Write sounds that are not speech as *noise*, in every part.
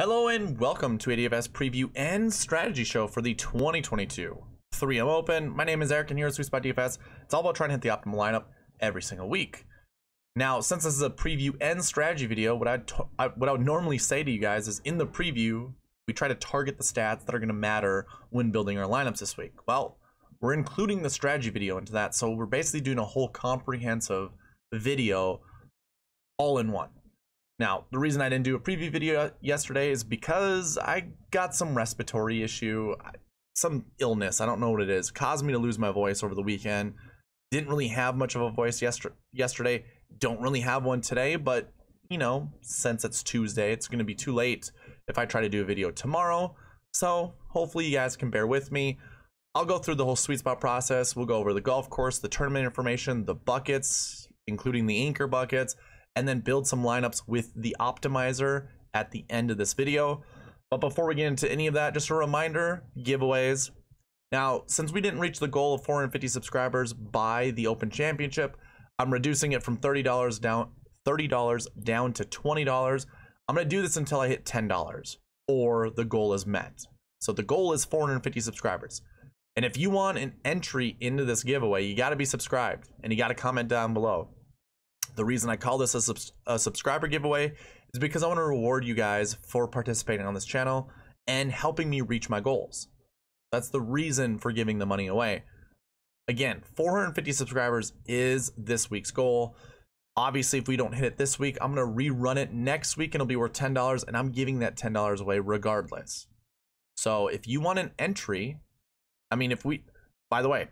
Hello and welcome to ADFS preview and strategy show for the 2022 3M Open. My name is Eric and here Sweet Spot DFS. It's all about trying to hit the optimal lineup every single week. Now, since this is a preview and strategy video, what I'd I, what I would normally say to you guys is in the preview, we try to target the stats that are going to matter when building our lineups this week. Well, we're including the strategy video into that, so we're basically doing a whole comprehensive video all in one. Now, the reason I didn't do a preview video yesterday is because I got some respiratory issue, some illness. I don't know what it is. Caused me to lose my voice over the weekend. Didn't really have much of a voice yester- yesterday. Don't really have one today, but you know, since it's Tuesday, it's going to be too late if I try to do a video tomorrow. So hopefully you guys can bear with me. I'll go through the whole sweet spot process. We'll go over the golf course, the tournament information, the buckets, including the anchor buckets, and then build some lineups with the optimizer at the end of this video. But before we get into any of that, just a reminder, giveaways. Now, since we didn't reach the goal of 450 subscribers by the Open Championship, I'm reducing it from $30 down $30 down to $20. I'm going to do this until I hit $10 or the goal is met. So the goal is 450 subscribers. And if you want an entry into this giveaway, you got to be subscribed and you got to comment down below. The reason I call this a, a subscriber giveaway is because I want to reward you guys for participating on this channel and helping me reach my goals. That's the reason for giving the money away. Again, 450 subscribers is this week's goal. Obviously, if we don't hit it this week, I'm going to rerun it next week and it'll be worth $10 and I'm giving that $10 away regardless. So if you want an entry, I mean, if we, by the way,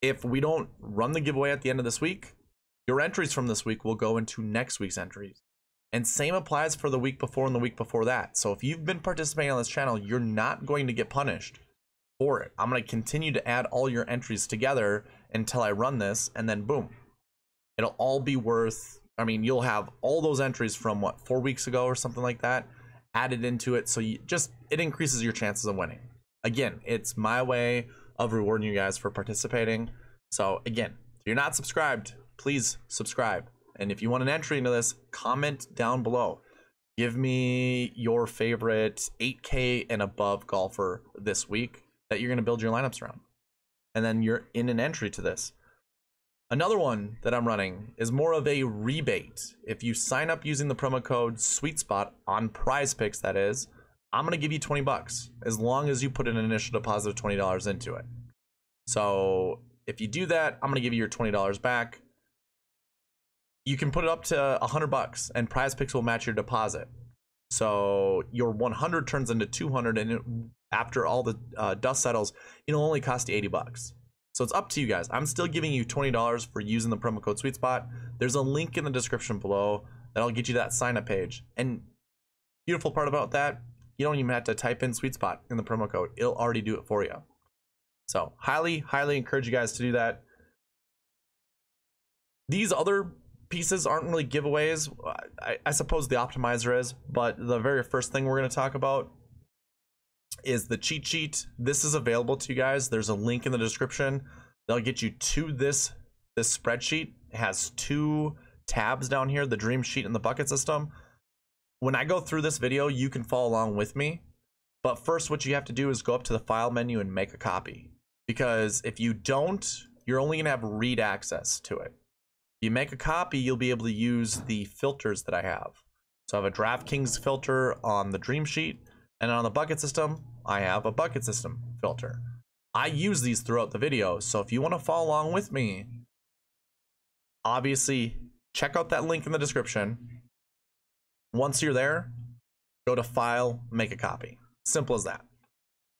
if we don't run the giveaway at the end of this week, your entries from this week will go into next week's entries. And same applies for the week before and the week before that. So if you've been participating on this channel, you're not going to get punished for it. I'm going to continue to add all your entries together until I run this and then boom. It'll all be worth, I mean, you'll have all those entries from what, four weeks ago or something like that added into it. So you just, it increases your chances of winning. Again, it's my way of rewarding you guys for participating. So again, if you're not subscribed, please subscribe. And if you want an entry into this, comment down below. Give me your favorite 8K and above golfer this week that you're going to build your lineups around. And then you're in an entry to this. Another one that I'm running is more of a rebate. If you sign up using the promo code Sweet Spot on Prize Picks, that is, I'm gonna give you 20 bucks as long as you put an initial deposit of $20 into it. So if you do that, I'm gonna give you your $20 back you can put it up to 100 bucks and prize picks will match your deposit. So your 100 turns into 200 and it, after all the uh, dust settles it'll only cost you 80 bucks. So it's up to you guys. I'm still giving you $20 for using the promo code sweet spot. There's a link in the description below that'll get you that sign up page. And beautiful part about that you don't even have to type in sweet spot in the promo code. It'll already do it for you. So highly highly encourage you guys to do that. These other pieces aren't really giveaways. I, I suppose the optimizer is, but the very first thing we're going to talk about is the cheat sheet. This is available to you guys. There's a link in the description. They'll get you to this this spreadsheet. It has two tabs down here, the dream sheet and the bucket system. When I go through this video, you can follow along with me. But first, what you have to do is go up to the file menu and make a copy. Because if you don't, you're only going to have read access to it you make a copy, you'll be able to use the filters that I have. So I have a DraftKings filter on the Dream Sheet, and on the bucket system, I have a bucket system filter. I use these throughout the video, so if you want to follow along with me, obviously check out that link in the description. Once you're there, go to File, make a copy. Simple as that.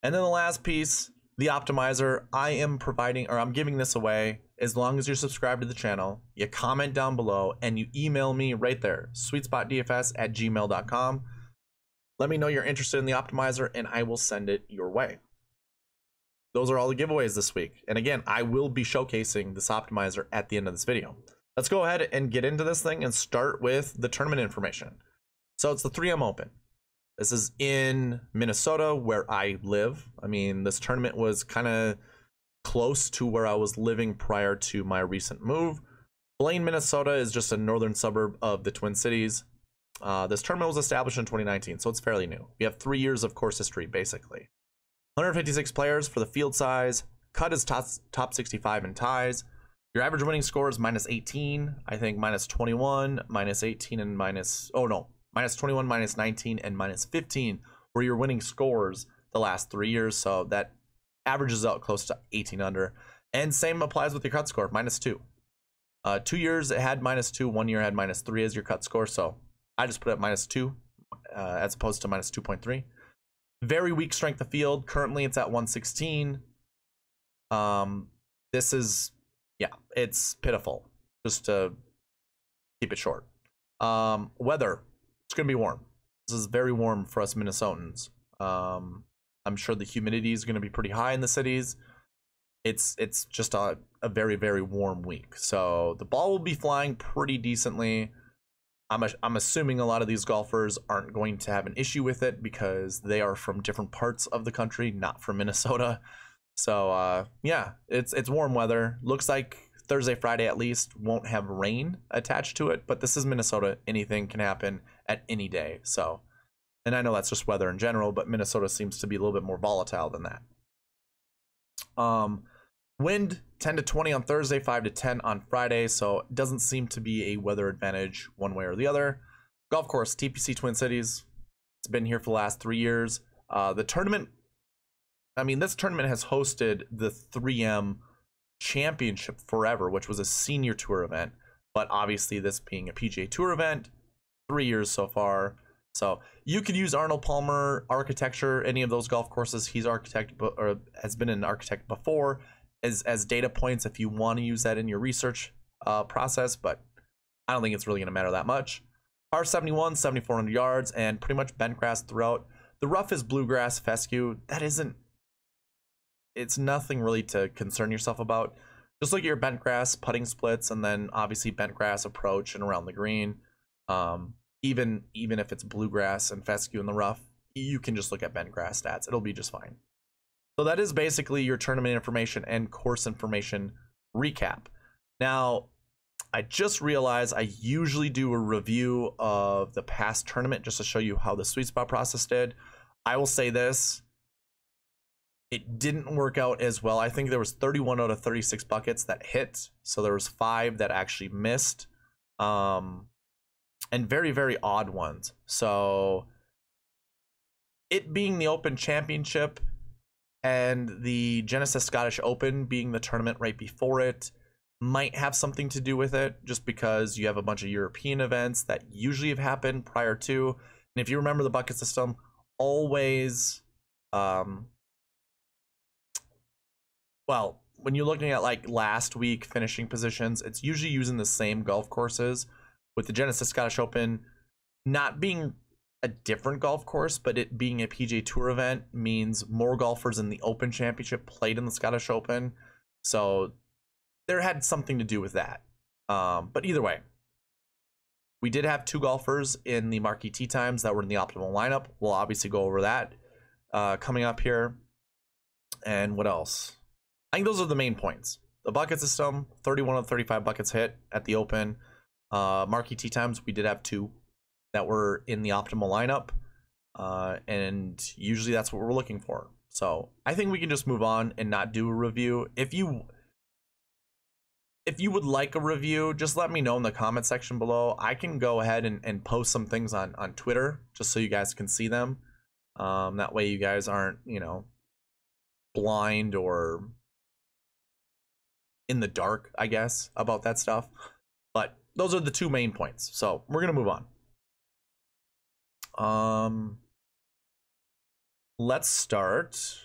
And then the last piece, the optimizer, I am providing, or I'm giving this away as long as you're subscribed to the channel, you comment down below, and you email me right there, sweetspotdfs at gmail.com. Let me know you're interested in the optimizer, and I will send it your way. Those are all the giveaways this week. And again, I will be showcasing this optimizer at the end of this video. Let's go ahead and get into this thing and start with the tournament information. So it's the 3M Open. This is in Minnesota where I live. I mean, this tournament was kind of close to where I was living prior to my recent move. Blaine, Minnesota is just a northern suburb of the Twin Cities. Uh, this tournament was established in 2019, so it's fairly new. We have three years of course history, basically. 156 players for the field size. Cut is top, top 65 in ties. Your average winning score is minus 18. I think minus 21, minus 18, and minus, oh no, minus 21, minus 19, and minus 15 were your winning scores the last three years. So that averages out close to 18 under. And same applies with your cut score, minus two. Uh, two years it had minus two, one year had minus three as your cut score. So I just put it minus two uh, as opposed to minus 2.3. Very weak strength of field. Currently it's at 116. Um, this is, yeah, it's pitiful. Just to keep it short. Um, weather, it's going to be warm. This is very warm for us Minnesotans. Um, I'm sure the humidity is going to be pretty high in the cities. It's it's just a, a very very warm week. So the ball will be flying pretty decently. I'm a, I'm assuming a lot of these golfers aren't going to have an issue with it because they are from different parts of the country, not from Minnesota. So uh, yeah, it's it's warm weather. Looks like Thursday, Friday at least won't have rain attached to it, but this is Minnesota. Anything can happen at any day. So and I know that's just weather in general, but Minnesota seems to be a little bit more volatile than that. Um, wind 10 to 20 on Thursday, 5 to 10 on Friday, so it doesn't seem to be a weather advantage one way or the other. Golf course, TPC Twin Cities. It's been here for the last three years. Uh, the tournament, I mean, this tournament has hosted the 3M Championship forever, which was a senior tour event. But obviously, this being a PGA Tour event, three years so far. So you could use Arnold Palmer architecture, any of those golf courses. He's architect or has been an architect before as as data points if you want to use that in your research uh, process. But I don't think it's really going to matter that much. Par 71, 7,400 yards, and pretty much bent grass throughout. The rough is bluegrass fescue. That isn't. It's nothing really to concern yourself about. Just look at your bent grass putting splits, and then obviously bent grass approach and around the green. Um, even even if it's bluegrass and fescue in the rough, you can just look at bent grass stats. It'll be just fine. So that is basically your tournament information and course information recap. Now, I just realized I usually do a review of the past tournament just to show you how the sweet spot process did. I will say this, it didn't work out as well. I think there was 31 out of 36 buckets that hit, so there was 5 that actually missed. Um and very very odd ones. So it being the Open Championship and the Genesis Scottish Open being the tournament right before it might have something to do with it just because you have a bunch of European events that usually have happened prior to. And if you remember the bucket system, always um well, when you're looking at like last week finishing positions, it's usually using the same golf courses with the Genesis Scottish Open not being a different golf course, but it being a PGA Tour event means more golfers in the Open Championship played in the Scottish Open. So there had something to do with that. Um, but either way, we did have two golfers in the marquee tee times that were in the optimal lineup. We'll obviously go over that uh, coming up here. And what else? I think those are the main points. The bucket system, 31 of 35 buckets hit at the Open. Uh, marquee tee times, we did have two that were in the optimal lineup. Uh, and usually that's what we're looking for. So I think we can just move on and not do a review. If you if you would like a review, just let me know in the comment section below. I can go ahead and, and post some things on, on Twitter just so you guys can see them. Um, that way you guys aren't, you know, blind or in the dark, I guess, about that stuff. But those are the two main points. So we're gonna move on. Um, let's start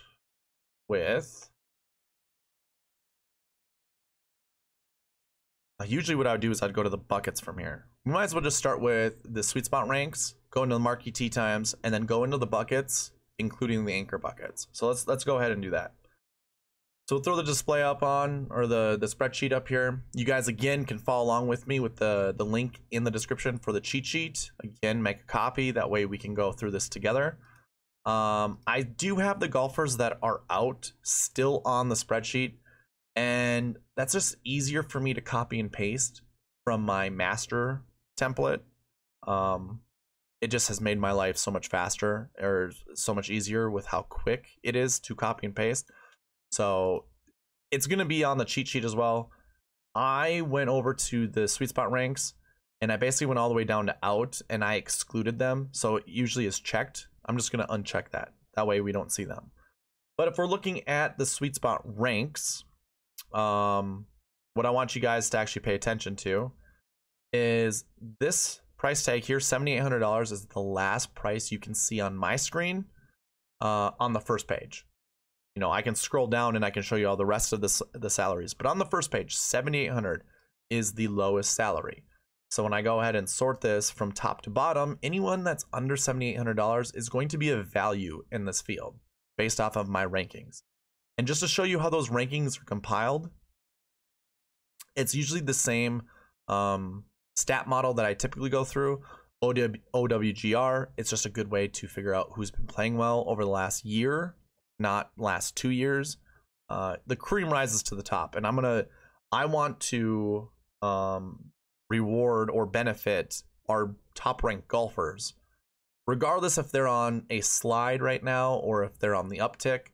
with. Uh, usually, what I would do is I'd go to the buckets from here. We might as well just start with the sweet spot ranks, go into the marquee tee times, and then go into the buckets, including the anchor buckets. So let's let's go ahead and do that. So we'll throw the display up on, or the, the spreadsheet up here. You guys, again, can follow along with me with the, the link in the description for the cheat sheet. Again, make a copy. That way we can go through this together. Um, I do have the golfers that are out still on the spreadsheet. And that's just easier for me to copy and paste from my master template. Um, it just has made my life so much faster or so much easier with how quick it is to copy and paste. So it's going to be on the cheat sheet as well. I went over to the sweet spot ranks and I basically went all the way down to out and I excluded them. So it usually is checked. I'm just going to uncheck that. That way we don't see them. But if we're looking at the sweet spot ranks, um, what I want you guys to actually pay attention to is this price tag here, $7,800 is the last price you can see on my screen uh, on the first page. You know, I can scroll down and I can show you all the rest of the, the salaries. But on the first page, 7,800 is the lowest salary. So when I go ahead and sort this from top to bottom, anyone that's under $7,800 is going to be a value in this field based off of my rankings. And just to show you how those rankings are compiled, it's usually the same um, stat model that I typically go through. OW, OWGR, it's just a good way to figure out who's been playing well over the last year, not last two years. Uh, the cream rises to the top, and I'm gonna, I want to um, reward or benefit our top ranked golfers, regardless if they're on a slide right now or if they're on the uptick.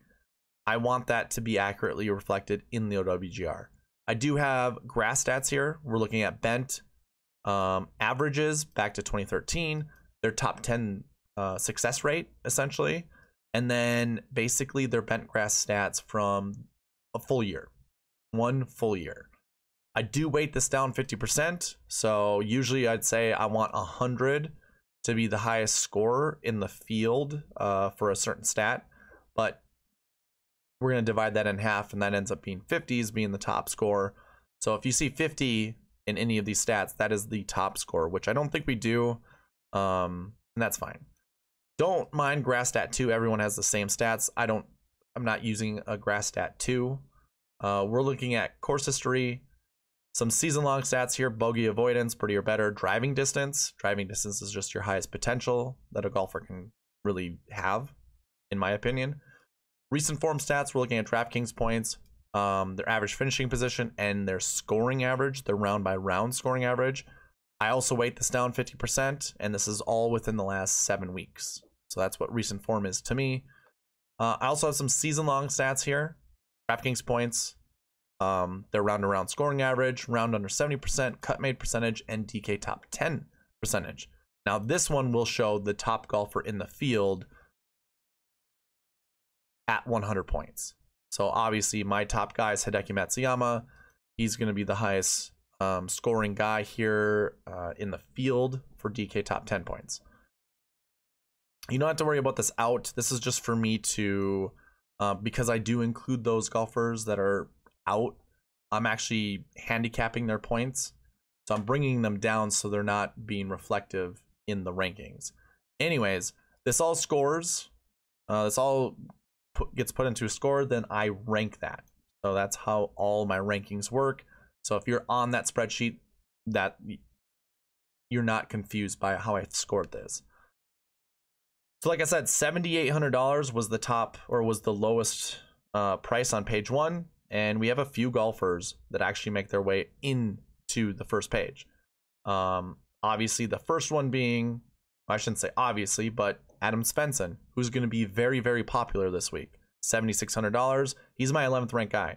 I want that to be accurately reflected in the OWGR. I do have grass stats here. We're looking at bent um, averages back to 2013, their top 10 uh, success rate, essentially, and then basically their bent grass stats from a full year, one full year. I do weight this down 50%. So usually I'd say I want 100 to be the highest score in the field uh, for a certain stat. But we're going to divide that in half, and that ends up being 50s being the top score. So if you see 50 in any of these stats, that is the top score, which I don't think we do. Um, and that's fine. Don't mind grass stat 2. Everyone has the same stats. I don't, I'm not using a grass stat 2. Uh, we're looking at course history, some season long stats here bogey avoidance, birdie or better. Driving distance. Driving distance is just your highest potential that a golfer can really have, in my opinion. Recent form stats, we're looking at DraftKings points, um, their average finishing position, and their scoring average, their round by round scoring average. I also weight this down 50%, and this is all within the last seven weeks. So that's what recent form is to me. Uh, I also have some season long stats here DraftKings points, um, their round to round scoring average, round under 70%, cut made percentage, and DK top 10 percentage. Now, this one will show the top golfer in the field at 100 points. So, obviously, my top guy is Hideki Matsuyama. He's going to be the highest um, scoring guy here uh, in the field for DK top 10 points. You don't have to worry about this out. This is just for me to, uh, because I do include those golfers that are out, I'm actually handicapping their points. So I'm bringing them down so they're not being reflective in the rankings. Anyways, this all scores. Uh, this all put, gets put into a score. Then I rank that. So that's how all my rankings work. So if you're on that spreadsheet, that you're not confused by how I scored this. So like I said, $7,800 was the top or was the lowest uh, price on page one and we have a few golfers that actually make their way into the first page. Um, obviously, the first one being, I shouldn't say obviously, but Adam Svensson, who's going to be very, very popular this week. $7,600. He's my 11th ranked guy.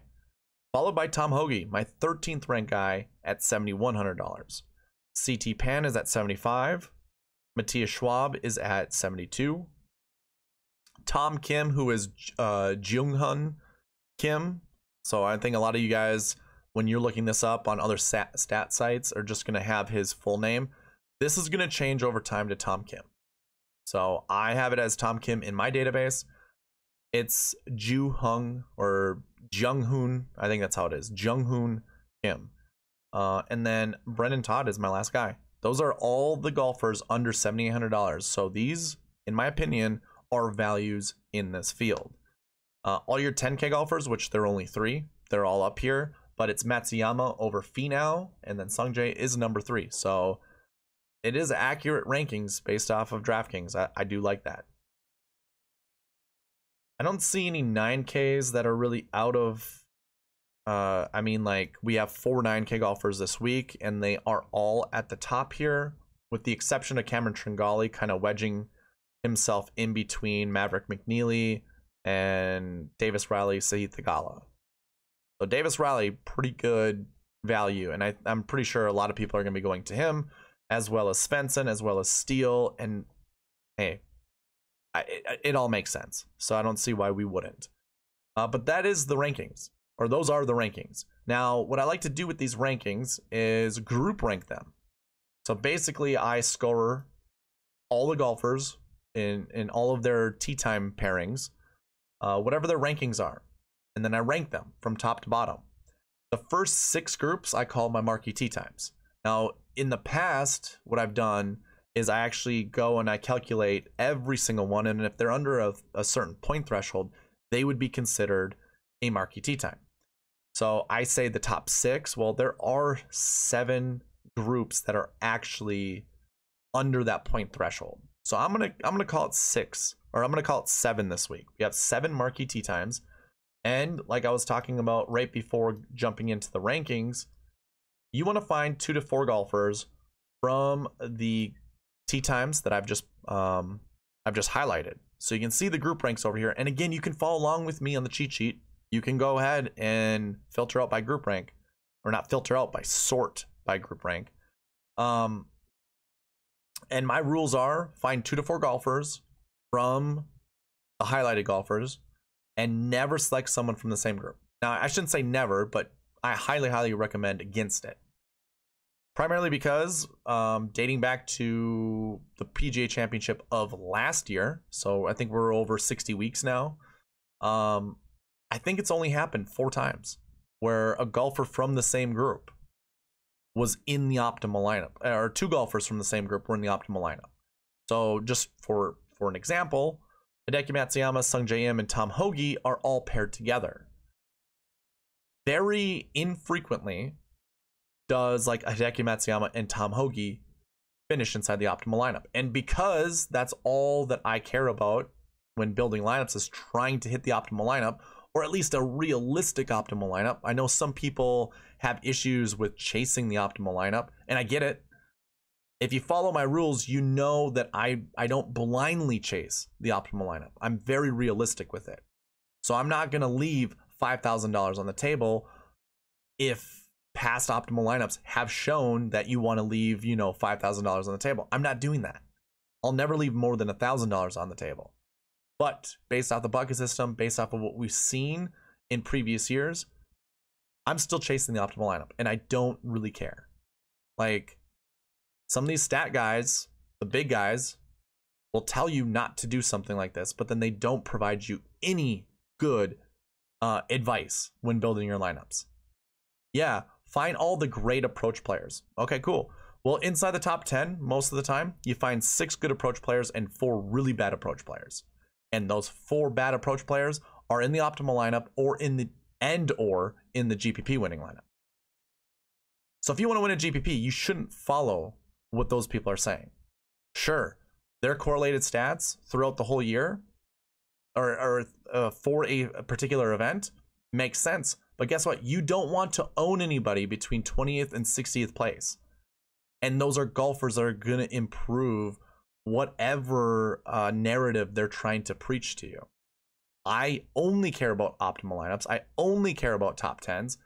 Followed by Tom Hoge, my 13th ranked guy at $7,100. CT Pan is at 75. Matthias Schwab is at 72. Tom Kim, who is uh, Jung-hun Kim, so I think a lot of you guys, when you're looking this up on other stat, stat sites, are just going to have his full name. This is going to change over time to Tom Kim. So I have it as Tom Kim in my database. It's Ju Hung or Jung Hoon. I think that's how it is. Jung Hoon Kim. Uh, and then Brendan Todd is my last guy. Those are all the golfers under $7,800. So these, in my opinion, are values in this field. Uh, all your 10K golfers, which there are only three, they're all up here, but it's Matsuyama over Finau, and then Sungjae is number three. So it is accurate rankings based off of DraftKings. I, I do like that. I don't see any 9Ks that are really out of. Uh, I mean, like we have four 9K golfers this week, and they are all at the top here. with the exception of Cameron Tringali kind of wedging himself in between Maverick McNealy and Davis Riley, Sahith Theegala. So Davis Riley, pretty good value, and I, I'm pretty sure a lot of people are going to be going to him, as well as Svensson, as well as Steele, and hey, I, it, it, all makes sense. So I don't see why we wouldn't. Uh, but that is the rankings, or those are the rankings. Now, what I like to do with these rankings is group rank them. So basically, I score all the golfers in in all of their tee time pairings, uh, whatever their rankings are, and then I rank them from top to bottom. The first six groups I call my marquee tee times. Now, in the past, what I've done is I actually go and I calculate every single one, and if they're under a, a certain point threshold, they would be considered a marquee tee time. So I say the top six. Well, there are seven groups that are actually under that point threshold. So I'm gonna I'm gonna call it six, or I'm gonna call it seven this week. We have seven marquee tee times, and like I was talking about right before jumping into the rankings, you want to find two to four golfers from the tee times that I've just um, I've just highlighted. So you can see the group ranks over here. And again, you can follow along with me on the cheat sheet. You can go ahead and filter out by group rank, or not filter out by sort by group rank. Um, and my rules are find two to four golfers from the highlighted golfers and never select someone from the same group. Now, I shouldn't say never, but I highly, highly recommend against it. Primarily because um, dating back to the PGA Championship of last year, so I think we're over 60 weeks now. Um, I think it's only happened four times where a golfer from the same group was in the optimal lineup, or two golfers from the same group were in the optimal lineup. So just for for an example, Hideki Matsuyama, Sungjae Im, and Tom Hoge are all paired together. Very infrequently does like Hideki Matsuyama and Tom Hoge finish inside the optimal lineup. And because that's all that I care about when building lineups is trying to hit the optimal lineup, or at least a realistic optimal lineup. I know some people have issues with chasing the optimal lineup, and I get it. If you follow my rules, you know that I, I don't blindly chase the optimal lineup. I'm very realistic with it. So I'm not going to leave $5,000 on the table if past optimal lineups have shown that you want to leave, you know, $5,000 on the table. I'm not doing that. I'll never leave more than $1,000 on the table. But based off the bucket system, based off of what we've seen in previous years, I'm still chasing the optimal lineup and I don't really care. Like some of these stat guys, the big guys, will tell you not to do something like this, but then they don't provide you any good uh, advice when building your lineups. Yeah, find all the great approach players. Okay, cool. Well, inside the top 10, most of the time, you find six good approach players and four really bad approach players and those four bad approach players are in the optimal lineup or in the end or in the GPP winning lineup. So if you want to win a GPP, you shouldn't follow what those people are saying. Sure, their correlated stats throughout the whole year or, or uh, for a, particular event makes sense. But guess what? You don't want to own anybody between 20th and 60th place. And those are golfers that are going to improve whatever uh, narrative they're trying to preach to you. I only care about optimal lineups. I only care about top 10s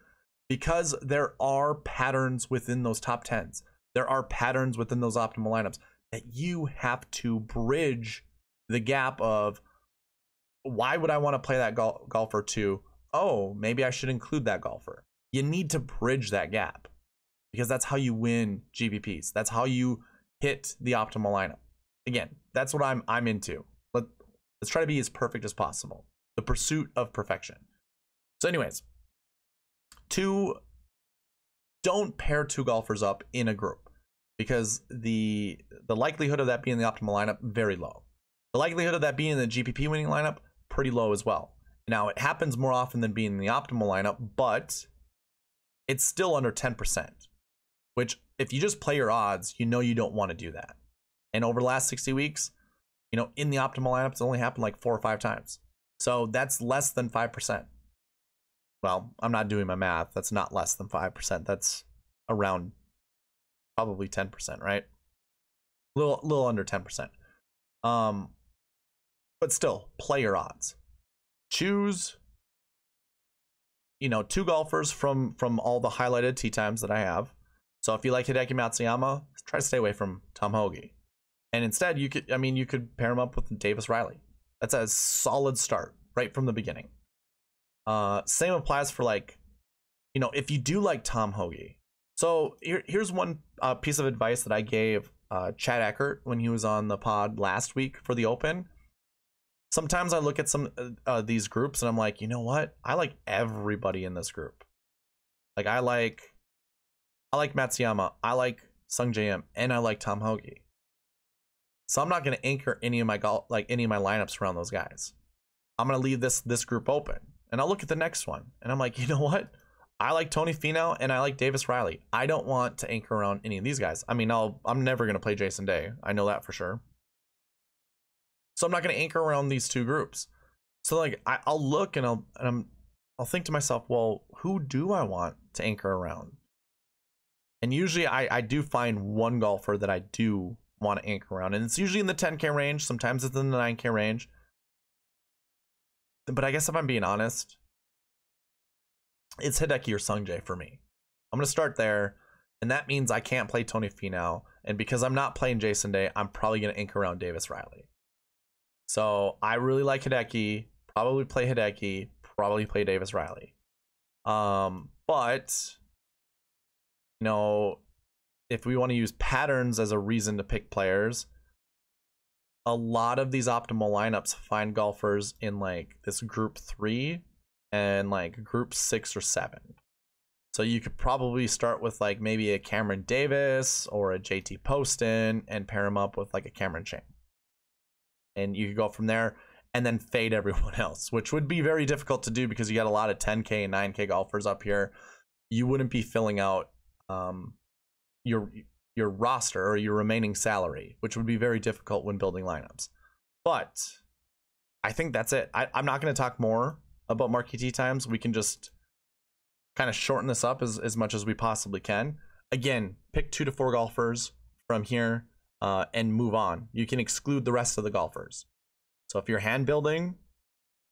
because there are patterns within those top 10s. There are patterns within those optimal lineups that you have to bridge the gap of why would I want to play that gol- golfer to, oh, maybe I should include that golfer. You need to bridge that gap because that's how you win GPPs. That's how you hit the optimal lineup again, that's what I'm I'm into. Let let's try to be as perfect as possible. The pursuit of perfection. So, anyways, two don't pair two golfers up in a group because the the likelihood of that being the optimal lineup very low. The likelihood of that being the GPP winning lineup pretty low as well. Now it happens more often than being the optimal lineup, but it's still under 10%. Which if you just play your odds, you know you don't want to do that. And over the last 60 weeks, you know, in the optimal lineup, it's only happened like four or five times. So that's less than 5%. Well, I'm not doing my math. That's not less than 5%. That's around probably 10%, right? little little under 10%. Um but still, player odds. Choose you know, two golfers from from all the highlighted tee times that I have. So if you like Hideki Matsuyama, try to stay away from Tom Hoge. And instead, you could I mean, you could pair him up with Davis Riley. That's a solid start right from the beginning. Uh same applies for like you know, if you do like Tom Hoge. So here, here's one uh, piece of advice that I gave uh, Chad Eckert when he was on the pod last week for the Open. Sometimes I look at some uh, uh, these groups and I'm like, you know what? I like everybody in this group. Like I like, I like Matsuyama, I like Sungjae Im, and I like Tom Hoge. So I'm not gonna anchor any of my like any of my lineups around those guys. I'm gonna leave this this group open, and I'll look at the next one, and I'm like, *laughs* you know what? I like Tony Finau and I like Davis Riley. I don't want to anchor around any of these guys. I mean, I'll I'm never gonna play Jason Day. I know that for sure. So I'm not gonna anchor around these two groups. So like I, will look and I'll and I'm I'll think to myself, well, who do I want to anchor around? And usually I, I do find one golfer that I do want to anchor around. And it's usually in the 10k range. Sometimes it's in the 9k range. But I guess if I'm being honest, it's Hideki or Sungjae for me. I'm gonna start there, and that means I can't play Tony Finau, and because I'm not playing Jason Day, I'm probably gonna ink around Davis Riley. So I really like Hideki. Probably play Hideki. Probably play Davis Riley. Um, but you know, if we want to use patterns as a reason to pick players, a lot of these optimal lineups find golfers in like this group three and like group six or seven. So you could probably start with like maybe a Cameron Davis or a JT Poston and pair him up with like a Cameron Champ. And you could go from there and then fade *laughs* everyone else, which would be very difficult to do because you got a lot of 10K and 9K golfers up here. You wouldn't be filling out um, your your roster or your remaining salary, which would be very difficult when building lineups. But I think that's it. I, I'm not going to talk more about marquee tee times. We can just kind of shorten this up as, as much as we possibly can. Again, pick two to four golfers from here uh, and move on. You can exclude the rest of the golfers. So if you're hand building,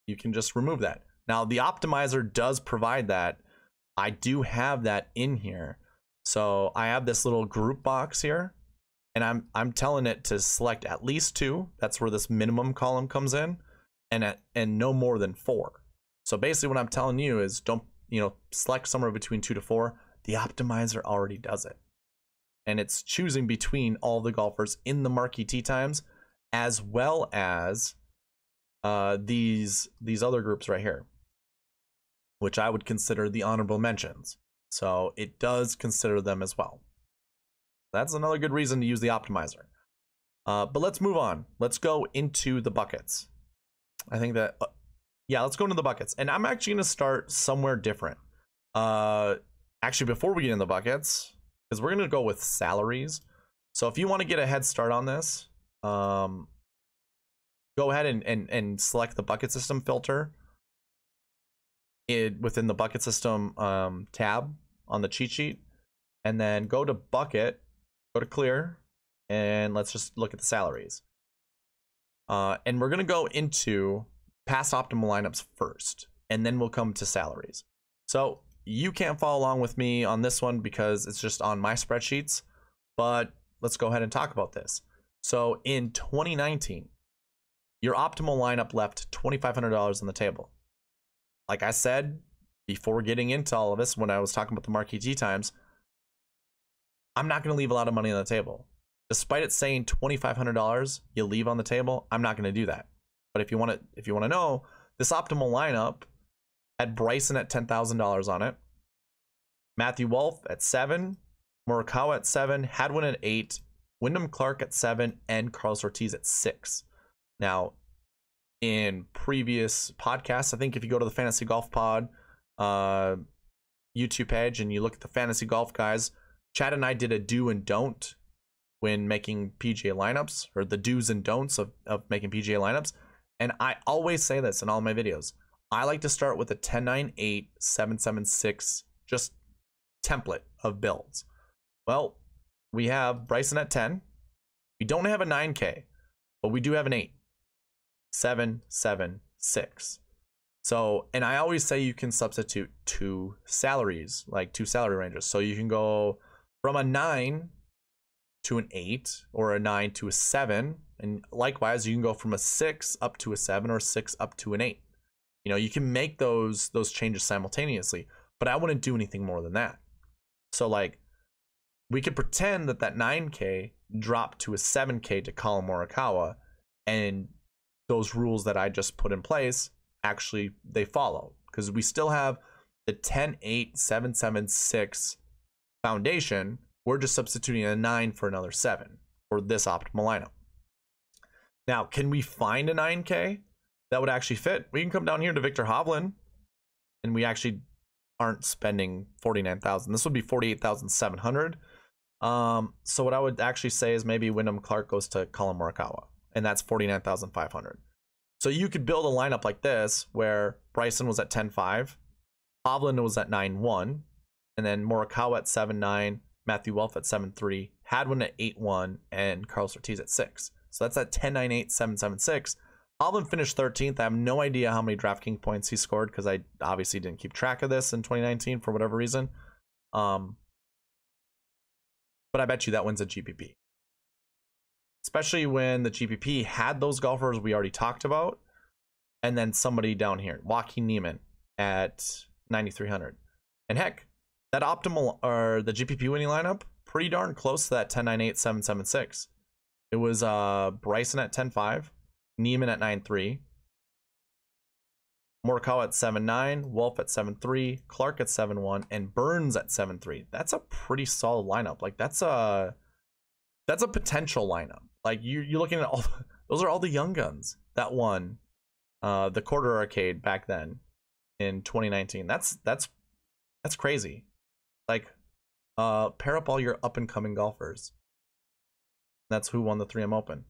you can just remove that. Now, the optimizer does provide that. I do have that in here. So I have this little group box here and I'm I'm telling it to select at least two. That's where this minimum column comes in and at, and no more than four. So basically what I'm telling you is don't, you know, select somewhere between two to four. The optimizer already does it. And it's choosing between all the golfers in the marquee tee times as well as uh, these these other groups right here, which I would consider the honorable mentions. So it does consider them as well. That's another good reason to use the optimizer. Uh, but let's move on. Let's go into the buckets. I think that uh, yeah, let's go into the buckets. And I'm actually going to start somewhere different. Uh, actually, before we get in the buckets, because we're going to go with salaries. So if you want to get a head start on this, um, go ahead and, and, and select the bucket system filter it, within the bucket system um, tab on the cheat sheet. And then go to bucket, go to clear, and let's just look at the salaries. Uh, and we're going to go into past optimal lineups first, and then we'll come to salaries. So you can't follow along with me on this one because it's just on my spreadsheets, but let's go ahead and talk about this. So in 2019, your optimal lineup left $2,500 on the table. Like I said before getting into all of this, when I was talking about the marquee tee times, I'm not going to leave a lot of money on the table. Despite it saying $2,500 you leave on the table, I'm not going to do that. But if you want to, if you want to know, this optimal lineup had Bryson at ten thousand dollars on it, Matthew Wolff at seven, Morikawa at seven, Hadwin at eight, Wyndham Clark at seven, and Carlos Ortiz at six. Now, in previous podcasts, I think if you go to the Fantasy Golf Pod uh, YouTube page and you look at the Fantasy Golf guys, Chad and I did a do and don't when making PGA lineups, or the do's and don'ts of, of making PGA lineups. And I always say this in all my videos. I like to start with a 1098 776 just template of builds. Well, we have Bryson at 10, We don't have a 9K, but we do have an 8. 7, 7, 6. So, and I always say you can substitute two salaries, like two salary ranges. So you can go from a 9 to an 8 or a 9 to a 7. And likewise, you can go from a 6 up to a 7 or 6 up to an 8. You know, you can make those those changes simultaneously, but I wouldn't do anything more than that. So like we could pretend that that 9k dropped to a 7k to Collin Morikawa and those rules that I just put in place actually they follow because we still have the 10 8 7 7 6 foundation. We're just substituting a 9 for another 7 for this optimal lineup. Now can we find a 9k that would actually fit. We can come down here to Viktor Hovland and we actually aren't spending 49,000 this would be 48,700 um so what I would actually say is maybe Wyndham Clark goes to Collin Morikawa and that's 49,500 so you could build a lineup like this where Bryson was at 10-5, Hovland was at 9-1, and then Morikawa at 7-9, Matthew Wolff at 7-3, Hadwin at 8-1, and Carlos Ortiz at 6. So that's at 10-9-8, 7-7-6. Hovland finished 13th. I have no idea how many DraftKings points he scored because I obviously didn't keep track of this in 2019 for whatever reason. Um, but I bet you that wins a GPP especially when the GPP had those golfers we already talked about, and then somebody down here, Joaquin Niemann at 9,300. And heck, that optimal or the GPP winning lineup, pretty darn close to that 10.98, 7.76. It was uh Bryson at 10.5, Niemann at 9.3, Morikawa at 7.9, Wolff at 7.3, Clark at 7.1, and Burns at 7.3. That's a pretty solid lineup. Like that's a that's a potential lineup. Like you you're looking at all *laughs* those are all the young guns that won uh the quarter arcade back then in 2019. That's that's that's crazy. Like uh pair up all your up and coming golfers. That's who won the 3M Open.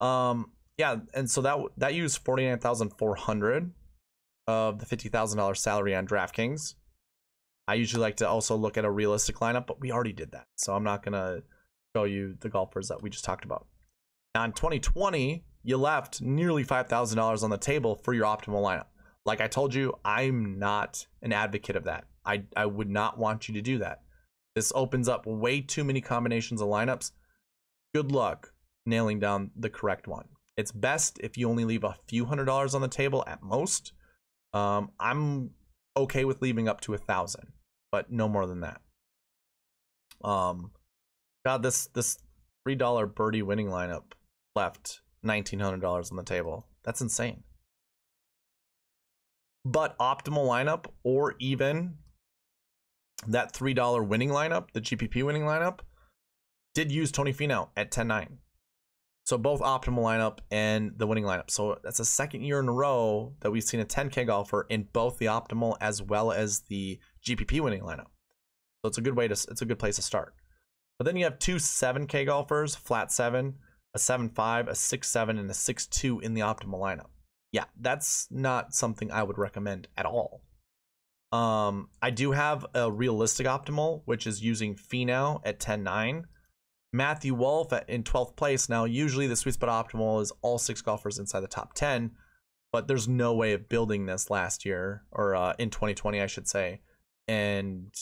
Um yeah, and so that that used 49,400 of the $50,000 salary on DraftKings. I usually like to also look at a realistic lineup, but we already did that. So I'm not going to show you the golfers that we just talked about. Now in 2020, you left nearly $5,000 on the table for your optimal lineup. Like I told you, I'm not an advocate of that. I, I would not want you to do that. This opens up way too many combinations of lineups. Good luck nailing down the correct one. It's best if you only leave a few hundred dollars on the table at most. Um, I'm okay with leaving up to a thousand, but no more than that. Um, God, this this three dollar birdie winning lineup left $1,900 on the table. That's insane. But optimal lineup or even that $3 winning lineup, the GPP winning lineup, did use Tony Finau at 10-9. So both optimal lineup and the winning lineup. So that's a second year in a row that we've seen a 10K golfer in both the optimal as well as the GPP winning lineup. So it's a good way to it's a good place to start. But then you have two 7K golfers, flat seven, a 7-5, a 6-7, and a 6-2 in the optimal lineup. Yeah, that's not something I would recommend at all. Um, I do have a realistic optimal, which is using Finau at 10.9. Matthew Wolff at, in 12th place. Now, usually the sweet spot optimal is all six golfers inside the top 10, but there's no way of building this last year, or uh, in 2020, I should say, and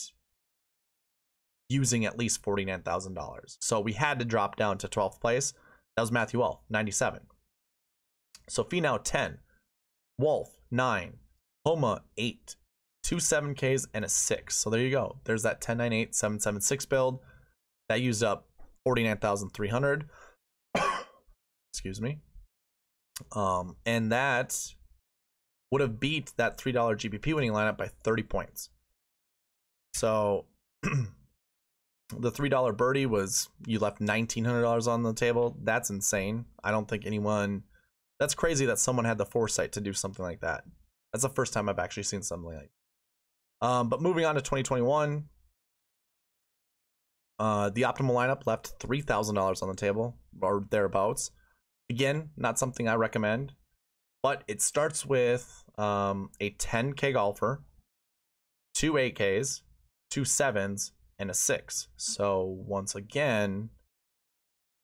using at least $49,000. So we had to drop down to 12th place. That was Matthew Wolff, 97. So Finau 10. Wolff, 9. Homa, 8. Two 7Ks and a 6. So there you go. There's that 1098 776 build. That used up 49,300. *coughs* Excuse me. Um, and that would have beat that $3 GPP winning lineup by 30 points. So *clears throat* the three dollar birdie was you left nineteen hundred dollars on the table. That's insane. I don't think anyone. That's crazy that someone had the foresight to do something like that. That's the first time I've actually seen something like. Um, but moving on to 2021, uh, the optimal lineup left three thousand dollars on the table or thereabouts. Again, not something I recommend, but it starts with um, a 10k golfer, two 8ks, two sevens, and a six. So once again,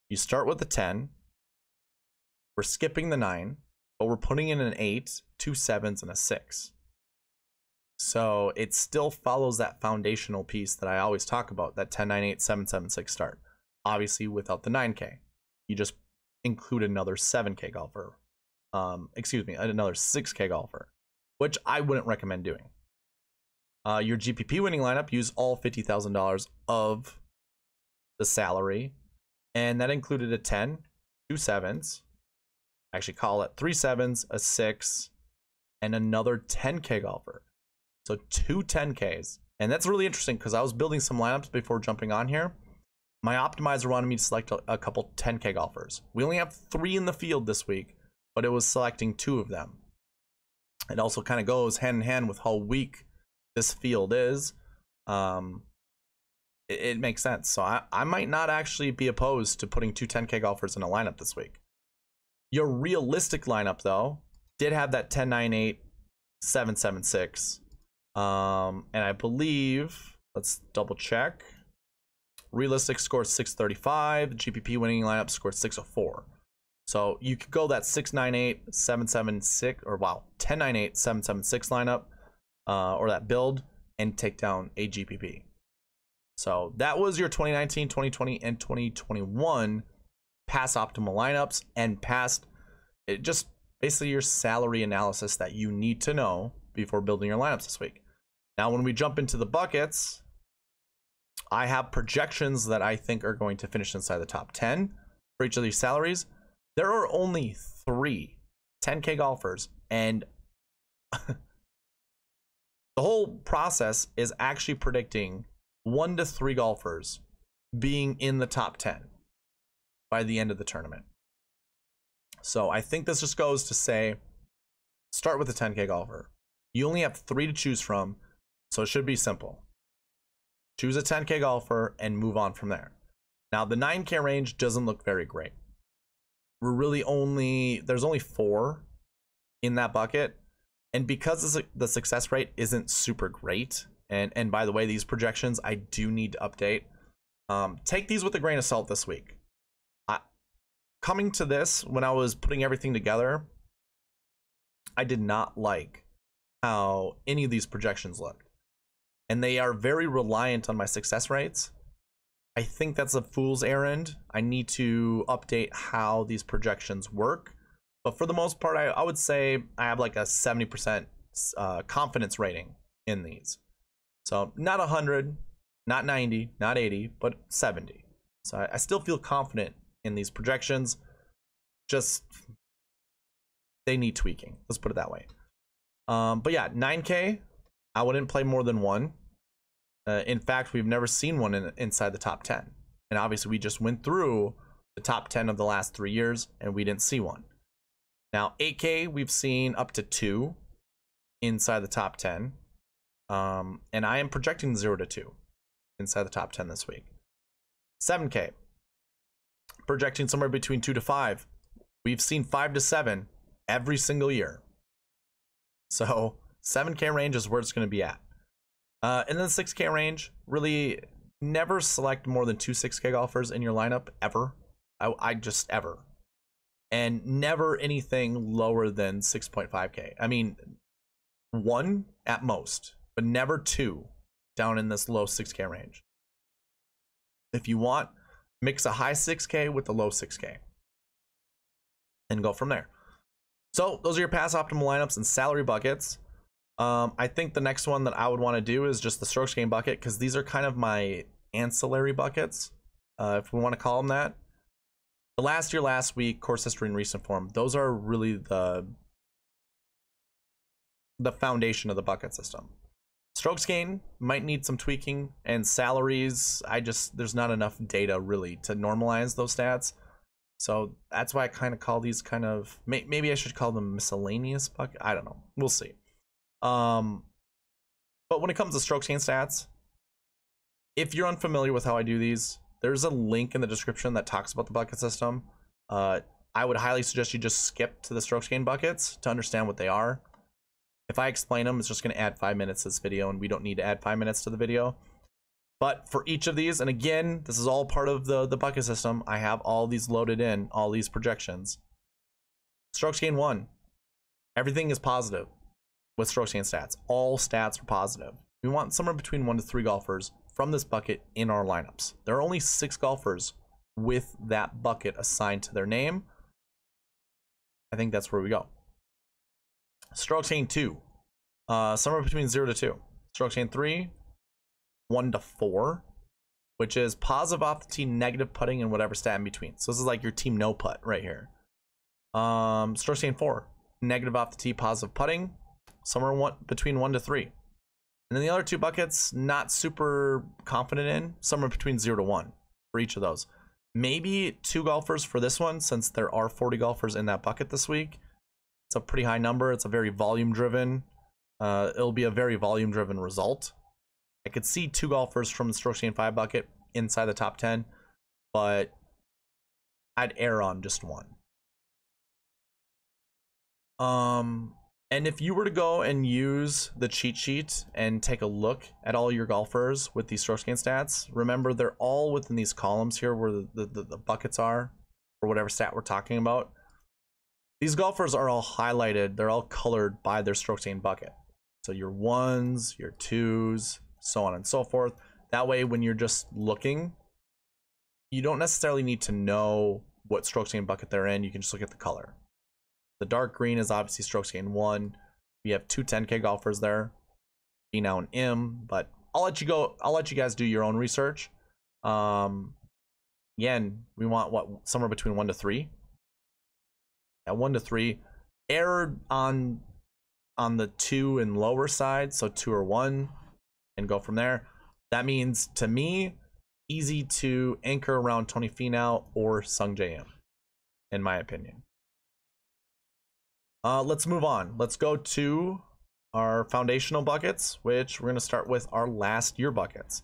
You start with the 10. We're skipping the 9, but we're putting in an 8, two sevens, and a 6. So it still follows that foundational piece that I always talk about, that 10, 9, 8, 7, 7, 6 start. Obviously without the 9K. You just include another 7K golfer. Um, excuse me, another 6K golfer, which I wouldn't recommend doing. Uh, your GPP winning lineup use all $50,000 of the salary, and that included a 10, two sevens, actually call it three sevens, a six, and another 10K golfer. So two 10Ks. And that's really interesting because I was building some lineups before jumping on here. My optimizer wanted me to select a, a couple 10K golfers. We only have three in the field this week, but it was selecting two of them. It also kind of goes hand in hand with how weak this field is. Um, it, it makes sense. So I, I might not actually be opposed to putting two 10K golfers in a lineup this week. Your realistic lineup, though, did have that 10 9 8 7 7 6 um, and I believe, let's double check. Realistic score 635. GPP winning lineup score 604. So you could go that 698, 776, or wow, 1098, 776 lineup, uh, or that build, and take down a GPP. So that was your 2019, 2020, and 2021 past optimal lineups and past it just basically your salary analysis that you need to know before building your lineups this week. Now, when we jump into the buckets, I have projections that I think are going to finish inside the top 10 for each of these salaries. There are only three 10K golfers, and *laughs* the whole process is actually predicting one to three golfers being in the top 10 by the end of the tournament. So I think this just goes to say start with a 10K golfer. You only have three to choose from, so it should be simple. Choose a 10K golfer and move on from there. Now, the 9K range doesn't look very great. We're really only, there's only four in that bucket. And because the success rate isn't super great, and, and by the way, these projections I do need to update, um, take these with a grain of salt this week. I, coming to this, when I was putting everything together, I did not like how any of these projections looked. And they are very reliant on my success rates. I think that's a fool's errand. I need to update how these projections work. But for the most part, I, I would say I have like a 70% uh, confidence rating in these. So not 100, not 90, not 80, but 70. So I, I still feel confident in these projections. Just they need tweaking. Let's put it that way. Um, but yeah, 9K, I wouldn't play more than one. Uh, in fact, we've never seen one in, inside the top 10. And obviously, we just went through the top 10 of the last three years and we didn't see one. Now, 8K, we've seen up to two inside the top 10. Um, and I am projecting 0 to 2 inside the top 10 this week. 7K, projecting somewhere between 2 to 5. We've seen 5 to 7 every single year. So 7K range is where it's going to be at. Uh, and then the 6K range, really never select more than two 6K golfers in your lineup ever. I, I just ever. And never anything lower than 6.5K. I mean, one at most, but never two down in this low 6K range. If you want, mix a high 6K with a low 6K and go from there. So those are your pass optimal lineups and salary buckets. Um, I think the next one that I would want to do is just the strokes game bucket because these are kind of my ancillary buckets, uh, if we want to call them that. The last year, last week, course history and recent form, those are really the the foundation of the bucket system. Strokes gain might need some tweaking, and salaries, I just there's not enough data really to normalize those stats. So that's why I kind of call these kind of maybe I should call them miscellaneous bucket. I don't know. We'll see. Um, but when it comes to strokes gain stats, if you're unfamiliar with how I do these, there's a link in the description that talks about the bucket system. Uh, I would highly suggest you just skip to the strokes gain buckets to understand what they are. If I explain them, it's just going to add five minutes to this video, and we don't need to add five minutes to the video. But for each of these, and again, this is all part of the, the bucket system, I have all these loaded in, all these projections. Strokes gain one. Everything is positive with strokes gain stats. All stats are positive. We want somewhere between one to three golfers from this bucket in our lineups. There are only six golfers with that bucket assigned to their name. I think that's where we go. Strokes gain two. Uh, somewhere between zero to two. Strokes gain three, one to four, which is positive off the tee, negative putting, and whatever stat in between. So this is like your team no putt right here. Um, strokes gain four, negative off the tee, positive putting, somewhere one between one to three. And then the other two buckets, not super confident in, somewhere between zero to one for each of those. Maybe two golfers for this one, since there are 40 golfers in that bucket this week. It's a pretty high number. It's a very volume driven. Uh, it'll be a very volume driven result. I could see two golfers from the Strokes Gain 5 bucket inside the top 10, but I'd err on just one. Um, and if you were to go and use the cheat sheet and take a look at all your golfers with these strokes gain stats, remember they're all within these columns here where the, the, the buckets are, or whatever stat we're talking about. These golfers are all highlighted, they're all colored by their strokes gain bucket. So your ones, your twos, so on and so forth. That way, when you're just looking, you don't necessarily need to know what strokes gain bucket they're in. You can just look at the color. The dark green is obviously strokes gain one. We have two 10k golfers there, now and Im, but I'll let you go. I'll let you guys do your own research. Um, again, we want what somewhere between one to three. At one to three, error on on the two and lower side, so two or one, and go from there. That means to me, easy to anchor around Tony Finau or Sungjae Im, in my opinion. Uh, let's move on. Let's go to our foundational buckets, which we're going to start with our last year buckets.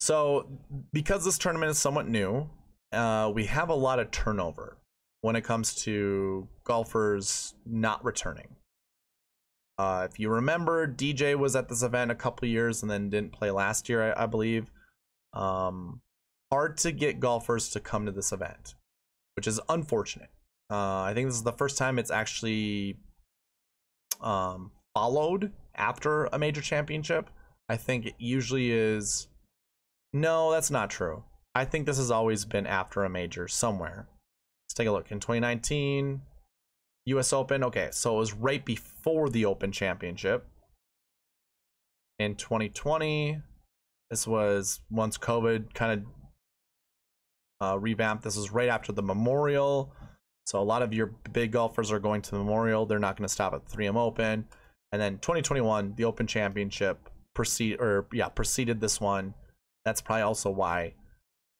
So, because this tournament is somewhat new, uh, we have a lot of turnover when it comes to golfers not returning. Uh, if you remember, DJ was at this event a couple years and then didn't play last year, I, I believe. Um, hard to get golfers to come to this event which is unfortunate. Uh, I think this is the first time it's actually um, followed after a major championship. I think it usually is. No, that's not true. I think this has always been after a major somewhere. Let's take a look. In 2019, US Open. Okay, so it was right before the Open Championship. In 2020, this was once COVID kind of uh, revamped. This is right after the Memorial. So a lot of your big golfers are going to the Memorial. They're not going to stop at 3M Open. And then 2021, the Open Championship proceed or yeah preceded this one. That's probably also why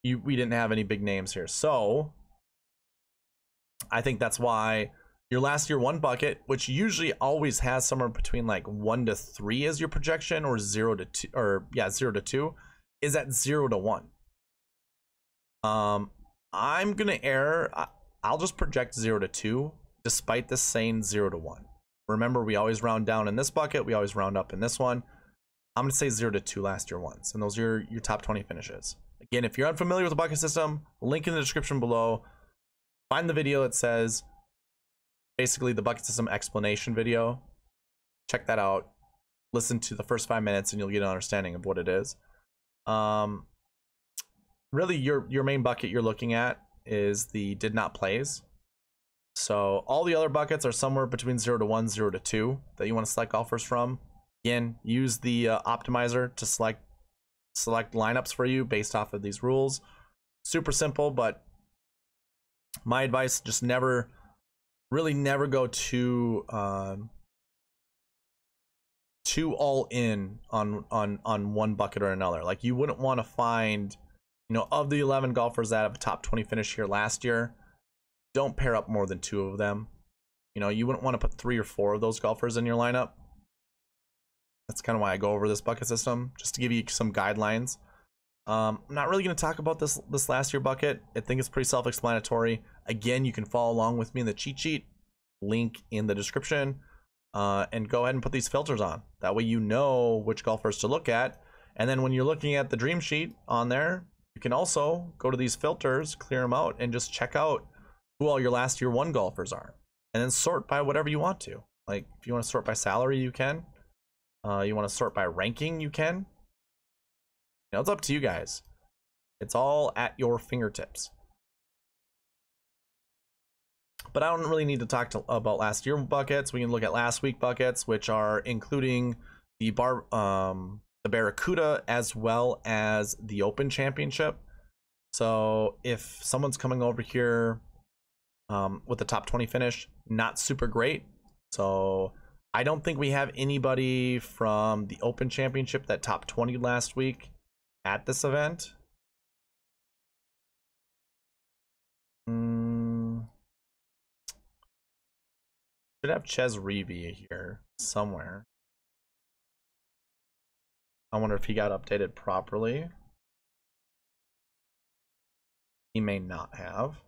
you we didn't have any big names here. So I think that's why your last year one bucket, which usually always has somewhere between like one to three as your projection, or zero to two, or yeah zero to two, is at zero to one. Um, I'm gonna err. I'll just project zero to two, despite this saying zero to one. Remember, we always round down in this bucket. We always round up in this one. I'm gonna say zero to two last year ones, and those are your, your top 20 finishes. Again, if you're unfamiliar with the bucket system, link in the description below. Find the video that says basically the bucket system explanation video. Check that out. Listen to the first five minutes, and you'll get an understanding of what it is. Um, really your your main bucket you're looking at is the did not plays. So all the other buckets are somewhere between 0 to 1, 0 to 2 that you want to select golfers from. Again, use the uh, optimizer to select select lineups for you based off of these rules. Super simple, but my advice just never really never go too um, too all in on on on one bucket or another. Like you wouldn't want to find you know, of the 11 golfers that have a top 20 finish here last year, don't pair up more than two of them. You know, you wouldn't want to put three or four of those golfers in your lineup. That's kind of why I go over this bucket system, just to give you some guidelines. Um, I'm not really going to talk about this this last year bucket. I think it's pretty self-explanatory. Again, you can follow along with me in the cheat sheet, link in the description. uh, and go ahead and put these filters on. That way you know which golfers to look at. And then when you're looking at the dream sheet on there, you can also go to these filters, clear them out, and just check out who all your last year one golfers are. And then sort by whatever you want to. Like if you want to sort by salary, you can. Uh, you want to sort by ranking, you can. You know, it's up to you guys. It's all at your fingertips. But I don't really need to talk to, about last year buckets. We can look at last week buckets, which are including the bar, um, the Barracuda as well as the Open Championship. So if someone's coming over here um, with the top 20 finish, not super great. So I don't think we have anybody from the Open Championship that top 20 last week at this event. Mm. Should have Chez Reavie here somewhere. I wonder if he got updated properly. He may not have.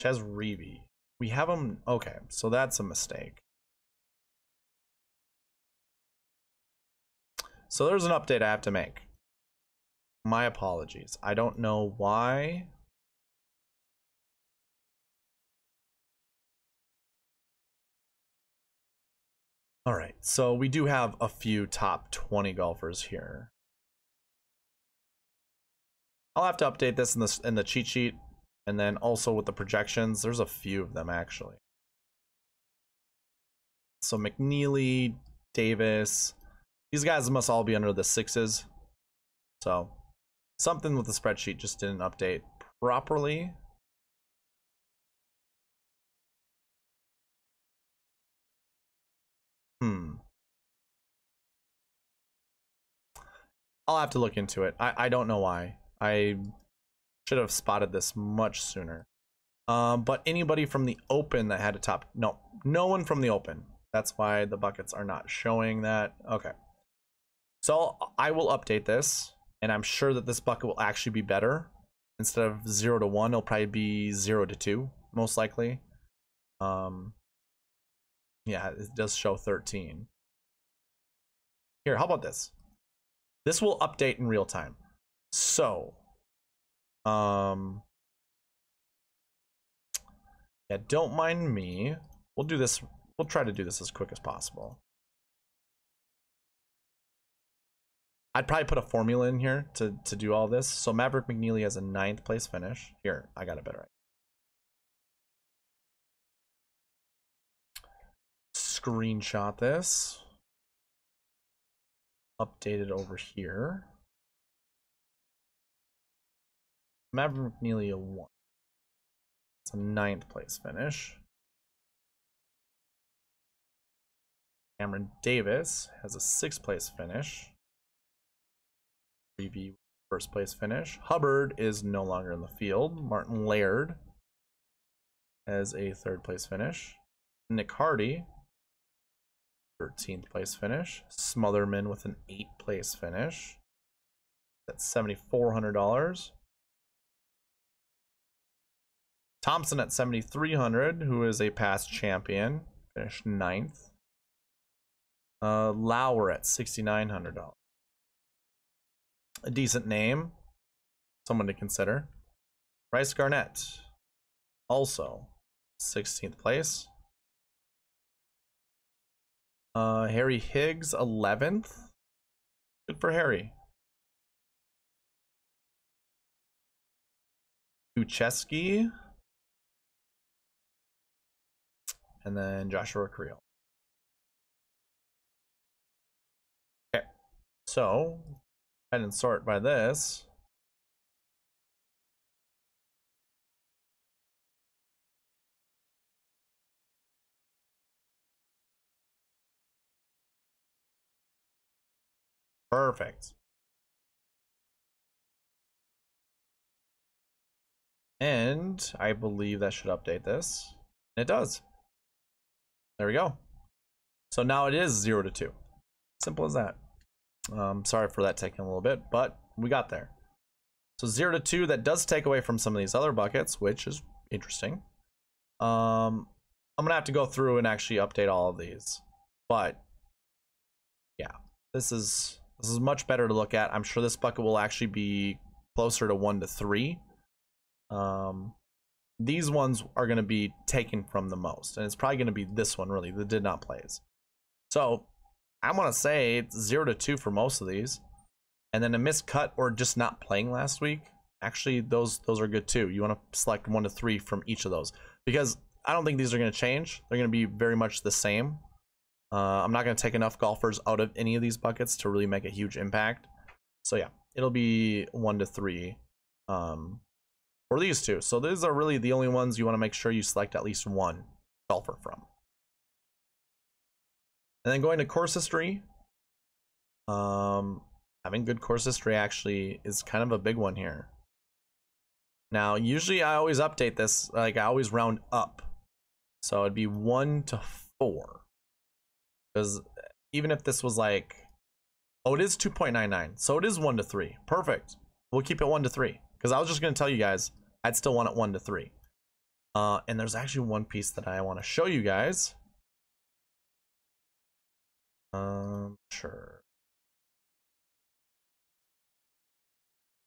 Chez Reavie. We have him. Okay, so that's a mistake. So there's an update I have to make. My apologies. I don't know why. All right, so we do have a few top 20 golfers here. I'll have to update this in the in the cheat sheet and then also with the projections, there's a few of them actually. So McNealy, Davis, these guys must all be under the sixes. So something with the spreadsheet just didn't update properly. Hmm. I'll have to look into it. I, I don't know why. I should have spotted this much sooner. Um, but anybody from the open that had a top, no, no one from the open. That's why the buckets are not showing that. Okay. So I will update this, and I'm sure that this bucket will actually be better. Instead of zero to one, it'll probably be zero to two, most likely. Um, yeah, it does show 13. Here, how about this? This will update in real time. So um, yeah, don't mind me. We'll do this. We'll try to do this as quick as possible. I'd probably put a formula in here to, to do all this. So Maverick McNealy has a ninth place finish. Here, I got it better. Screenshot this. Update it over here. Maverick McNealy a one. It's a ninth place finish. Cameron Davis has a sixth place finish. Reavie first place finish. Hubbard is no longer in the field. Martin Laird has a third place finish. Nick Hardy, 13th place finish. Smotherman with an 8th place finish. That's $7,400. Thompson at 7,300, who is a past champion, finished ninth. Uh, Lauer at $6,900. A decent name, someone to consider. Brice Garnett, also 16th place. Uh, Harry Higgs, 11th. Good for Harry. Kucheski, and then Joshua Creel. Okay, so I didn't sort by this. Perfect. And I believe that should update this. And it does. There we go. So now it is 0 to 2. Simple as that. Um, sorry for that taking a little bit, but we got there. So 0 to 2, that does take away from some of these other buckets, which is Interesting. Um, I'm gonna have to go through and actually update all of these, but yeah, this is this is much better to look at. I'm sure this bucket will actually be closer to one to three. Um, these ones are going to be taken from the most, and it's probably going to be this one really, the did not plays. So I want to say it's zero to two for most of these, and then a missed cut or just not playing last week. Actually, those those are good too. You want to select one to three from each of those because I don't think these are going to change. They're going to be very much the same. Uh, I'm not going to take enough golfers out of any of these buckets to really make a huge impact. So yeah, it'll be one to three um, for these two. So these are really the only ones you want to make sure you select at least one golfer from. And then going to course history. Um, having good course history actually is kind of a big one here. Now, usually I always update this, like I always round up. So it'd be one to four. Because even if this was like, oh, it is 2.99. So it is one to three. Perfect. We'll keep it one to three. Because I was just going to tell you guys, I'd still want it one to three. Uh, and there's actually one piece that I want to show you guys. Um, sure.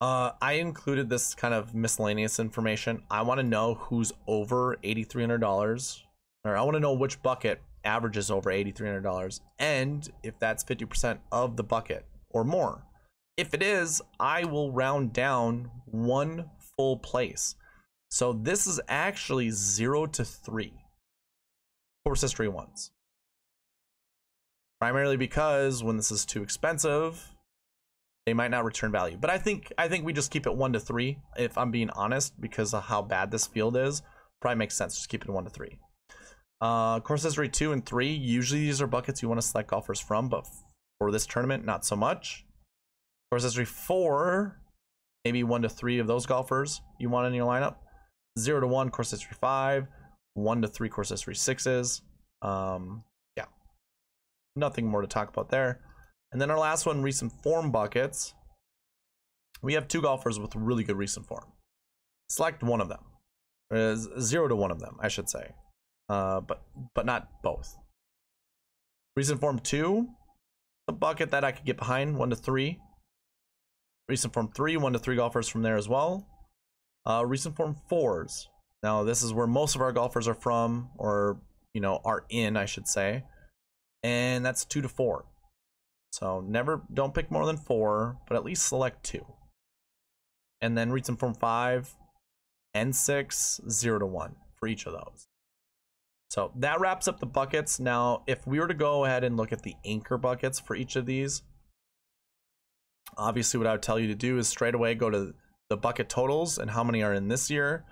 Uh, I included this kind of miscellaneous information. I want to know who's over $8,300, or I want to know which bucket averages over $8,300, and if that's 50% of the bucket or more. If it is, I will round down one full place. So this is actually zero to three course history ones. Primarily because when this is too expensive, they might not return value. But I think I think we just keep it one to three, if I'm being honest, because of how bad this field is. Probably makes sense. Just keep it one to three. Uh, history two and three. Usually these are buckets you want to select golfers from, but for this tournament, not so much. Course history four, maybe one to three of those golfers you want in your lineup. Zero to one, course history five. One to three, course history sixes. Um, yeah, nothing more to talk about there. And then our last one, recent form buckets. We have two golfers with really good recent form. Select one of them. Zero to one of them, I should say uh, but but not both. Recent form two, a bucket that I could get behind, one to three. Recent form three, one to three golfers from there as well. Uh, recent form fours. Now this is where most of our golfers are from, or you know, are in, I should say, and that's two to four. So never, don't pick more than four, but at least select two. And then recent form five and six, zero to one for each of those. So that wraps up the buckets. Now, if we were to go ahead and look at the anchor buckets for each of these, obviously what I would tell you to do is straight away go to the bucket totals and how many are in this year.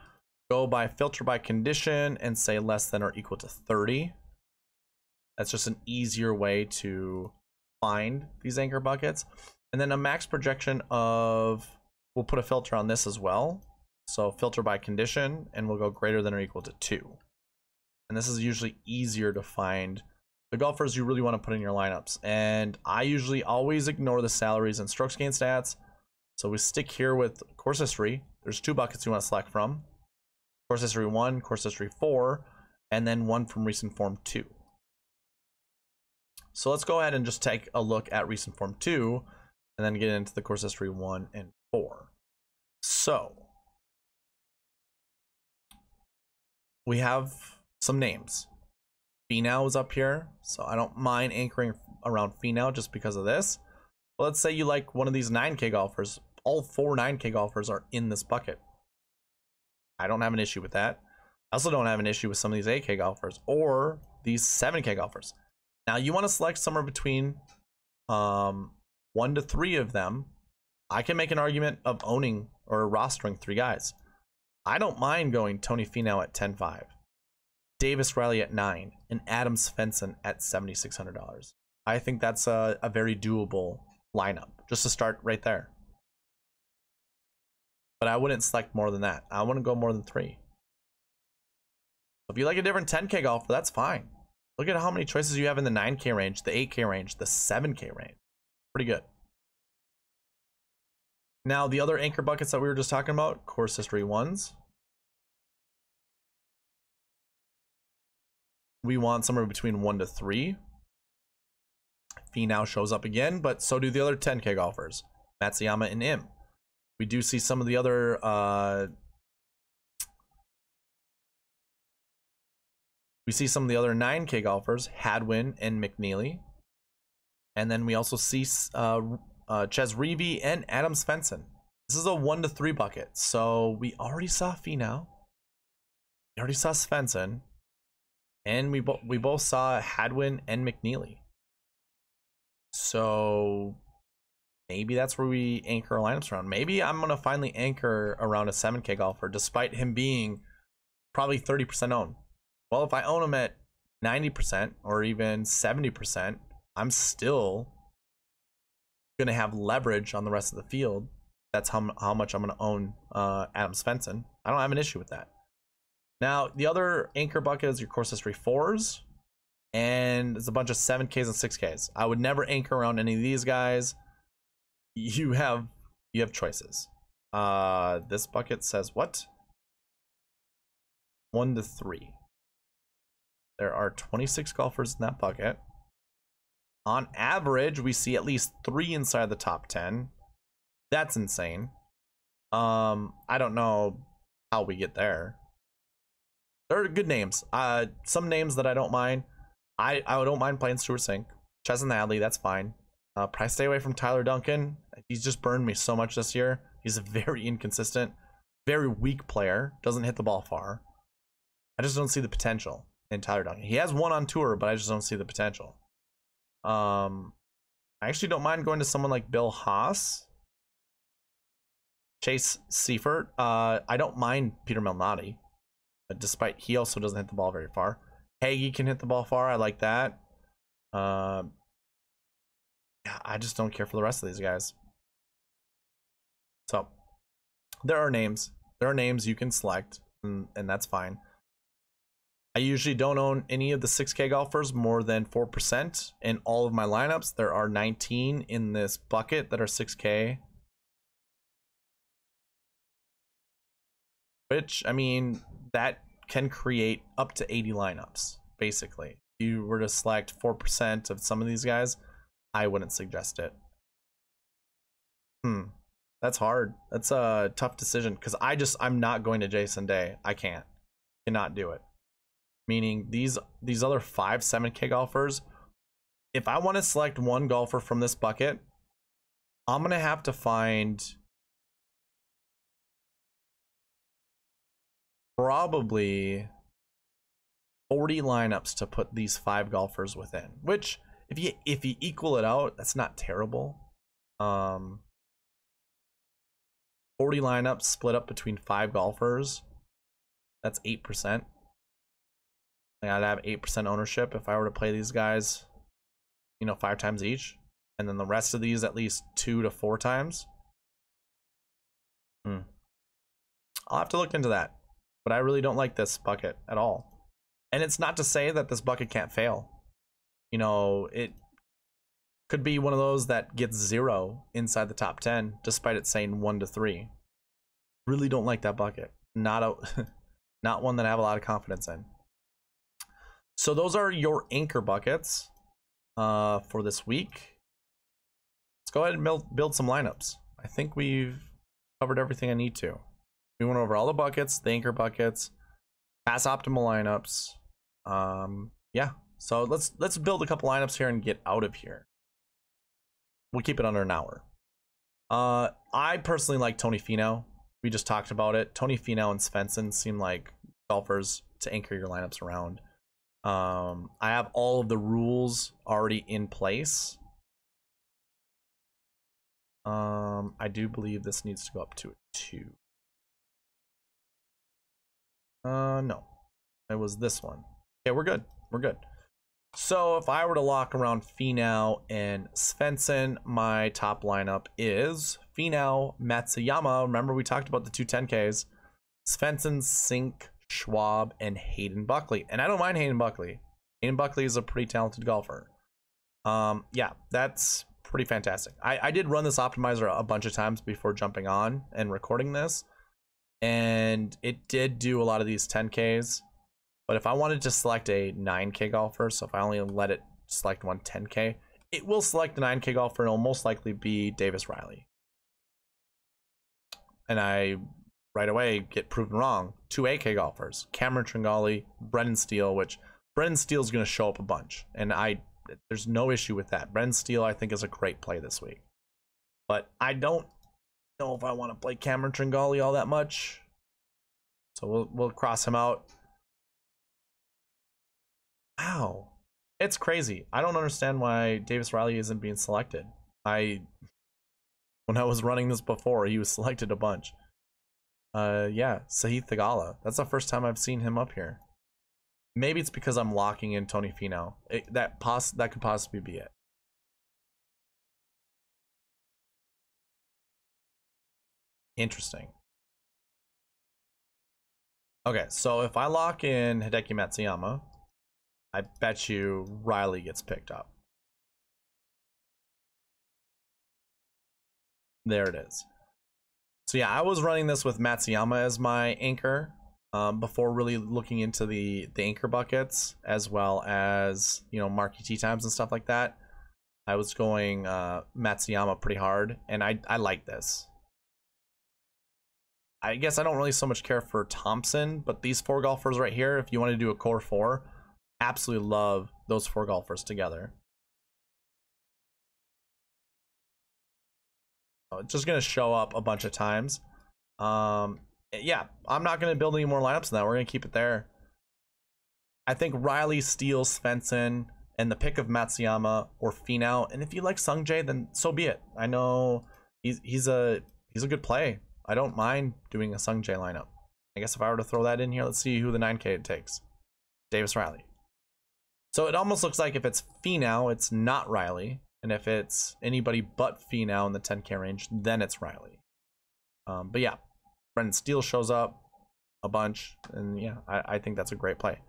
Go by filter by condition and say less than or equal to 30. That's just an easier way to find these anchor buckets. And then a max projection of, we'll put a filter on this as well. So filter by condition and we'll go greater than or equal to two. And this is usually easier to find the golfers you really want to put in your lineups. And I usually always ignore the salaries and strokes gain stats. So we stick here with course history. There's two buckets you want to select from. Course history 1, course history 4, and then one from recent form 2. So let's go ahead and just take a look at recent form 2 and then get into the course history 1 and 4. So we have some names. Finau is up here, so I don't mind anchoring around Finau just because of this. But let's say you like one of these 9K golfers. All four 9K golfers are in this bucket. I don't have an issue with that. I also don't have an issue with some of these 8K golfers or these 7K golfers. Now you want to select somewhere between um, one to three of them. I can make an argument of owning or rostering three guys. I don't mind going Tony Finau at 10-5. Davis Riley at nine, and Adam Svensson at seventy six hundred dollars. I think that's a, a very doable lineup just to start right there. But I wouldn't select more than that. I wouldn't go more than three. If you like a different 10k golfer, that's fine. Look at how many choices you have in the 9k range, the 8k range, the 7k range. Pretty good. Now, the other anchor buckets that we were just talking about, course history ones, we want somewhere between one to three. Finau shows up again, but so do the other 10k golfers, Matsuyama and Im. We do see some of the other uh, we see some of the other 9k golfers, Hadwin and McNealy. And then we also see uh, uh, Chez Reavie and Adam Svensson. This is a one to three bucket. So we already saw Finau. We already saw Svensson. And we, bo- we both saw Hadwin and McNealy. So maybe that's where we anchor our lineups around. Maybe I'm going to finally anchor around a 7K golfer despite him being probably 30% owned. Well, if I own him at 90% or even 70%, I'm still going to have leverage on the rest of the field. That's how, how much I'm going to own uh, Adam Svensson. I don't have an issue with that. Now, the other anchor bucket is your course history fours, and it's a bunch of 7Ks and 6Ks. I would never anchor around any of these guys. *laughs* You have you have choices. Uh, this bucket says what? One to three. There are 26 golfers in that bucket. On average, we see at least three inside the top 10. That's insane. Um, I don't know how we get there. They're good names. Uh, some names that I don't mind. I I don't mind playing Stewart Cink, Chesson Hadley. That's fine. Uh, probably stay away from Tyler Duncan. He's just burned me so much this year. He's a very inconsistent, very weak player. Doesn't hit the ball far. I just don't see the potential in Tyler Duncan. He has won on tour, but I just don't see the potential. Um, I actually don't mind going to someone like Bill Haas. Chase Seiffert. Uh, I don't mind Peter Malnati despite he also doesn't hit the ball very far. Hagy can hit the ball far. I like that. Uh, yeah, I just don't care for the rest of these guys. So there are names. There are names you can select, and, and that's fine. I usually don't own any of the 6K golfers more than 4% in all of my lineups. There are 19 in this bucket that are 6K. Which, I mean, that can create up to 80 lineups, basically. If you were to select 4% of some of these guys, I wouldn't suggest it. Hmm. That's hard. That's a tough decision because I just I'm not going to Jason Day. I can't. Cannot do it. Meaning these these other five 7K golfers, if I want to select one golfer from this bucket, I'm gonna have to find probably 40 lineups to put these five golfers within which if you if you equal it out that's not terrible. Um 40 lineups split up between five golfers that's 8% i'd have 8% ownership if i were to play these guys you know five times each and then the rest of these at least two to four times. Hmm. i'll have to look into that but I really don't like this bucket at all. And it's not to say that this bucket can't fail. You know, it could be one of those that gets zero inside the top 10, despite it saying one to three. Really don't like that bucket. Not a, *laughs* not one that I have a lot of confidence in. So those are your anchor buckets uh, for this week. Let's go ahead and build, build some lineups. I think we've covered everything I need to. We went over all the buckets, the anchor buckets, pass optimal lineups. Um, yeah. So let's let's build a couple lineups here and get out of here. We'll keep it under an hour. Uh, I personally like Tony Finau. We just talked about it. Tony Finau and Svensson seem like golfers to anchor your lineups around. Um, I have all of the rules already in place. Um, I do believe this needs to go up to a two. Uh, no. It was this one. Okay, we're good. We're good. So if I were to lock around Finau and Svensson, my top lineup is Finau, Matsuyama. Remember we talked about the two 10Ks. Svensson, Cink, Schwab, and Hayden Buckley. And I don't mind Hayden Buckley. Hayden Buckley is a pretty talented golfer. Um, yeah, that's pretty fantastic. I, I did run this optimizer a bunch of times before jumping on and recording this and it did do a lot of these 10Ks. But if I wanted to select a 9K golfer, so if I only let it select one 10K, it will select the 9K golfer and it'll most likely be Davis Riley. And I right away get proven wrong. Two 8K golfers, Cameron Tringale, Brendan Steele, which Brendan Steele is going to show up a bunch. And I there's no issue with that. Brendan Steele, I think, is a great play this week. But I don't know if I want to play Cameron Tringale all that much. So we'll we'll cross him out. Wow. It's crazy. I don't understand why Davis Riley isn't being selected. I when I was running this before, he was *laughs* selected a bunch. Uh yeah, Sahith Theegala. That's the first time I've seen him up here. Maybe it's because I'm locking in Tony Finau. It, that poss that could possibly be it. Interesting. Okay, so if I lock in Hideki Matsuyama, I bet you Riley gets picked up. There it is. So yeah, I was running this with Matsuyama as my anchor um, before really looking into the the anchor buckets as well as you know marquee tee times and stuff like that. I was going uh, Matsuyama pretty hard, and I I like this. I guess I don't really so much care for Thompson, but these four golfers right here, if you want to do a core four, absolutely love those four golfers together. So it's just going to show up a bunch of times. Um, yeah, I'm not going to build any more lineups than that. We're going to keep it there. I think Riley, Steele, Svensson, and the pick of Matsuyama or Finau. And if you like Sungjae, then so be it. I know he's he's a he's a good play. I don't mind doing a Sung Sungjae lineup. I guess if I were to throw that in here, let's see who the 9K it takes. Davis Riley. So it almost looks like if it's Finau, it's not Riley. And if it's anybody but Finau in the 10K range, then it's Riley. Um, but yeah, Brendan Steele shows up a bunch. And yeah, I, I think that's a great play.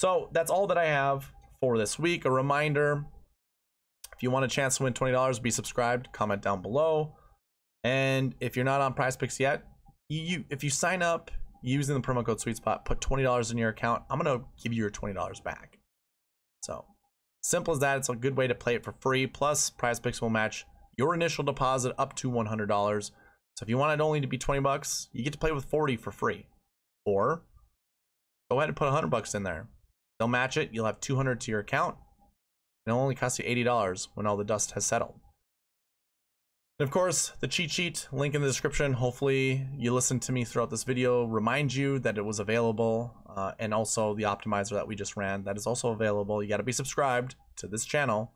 So that's all that I have for this week. A reminder, if you want a chance to win $20, be subscribed, comment down below. And if you're not on PrizePicks yet, you, you if you sign up using the promo code SweetSpot, put twenty dollars in your account. I'm gonna give you your twenty dollars back. So simple as that. It's a good way to play it for free. Plus, PrizePicks will match your initial deposit up to one hundred dollars. So if you want it only to be twenty bucks, you get to play with forty for free. Or go ahead and put hundred bucks in there. They'll match it. You'll have two hundred to your account. It'll only cost you eighty dollars when all the dust has settled. And of course, the cheat sheet, link in the description. Hopefully you listened to me throughout this video, remind you that it was available, uh, and also the optimizer that we just ran, that is also available. You gotta be subscribed to this channel,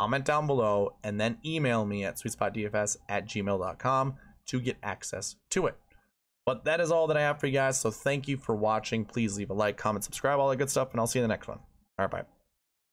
comment down below, and then email me at sweetspotdfs at gmail.com to get access to it. But that is all that I have for you guys, so thank you for watching. Please leave a like, comment, subscribe, all that good stuff, and I'll see you in the next one. All right, bye.